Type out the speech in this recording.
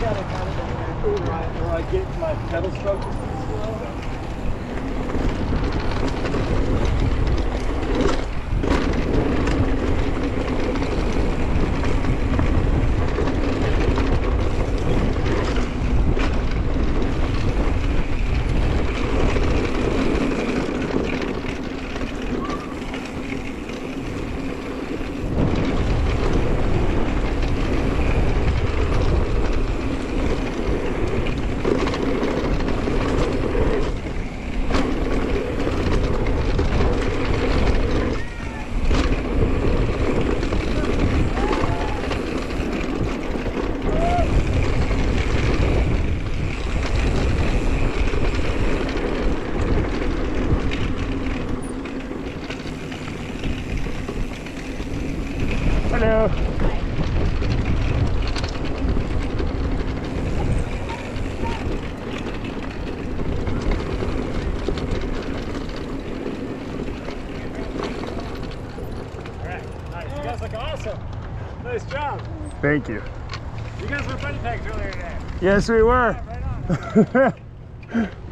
got kind of in I, where I get my pedal stroke Hello. Nice. You guys look awesome. Nice job. Thank you. You guys were buddy pegs earlier today. Yes, we were. Right on.